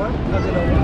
Tá agora?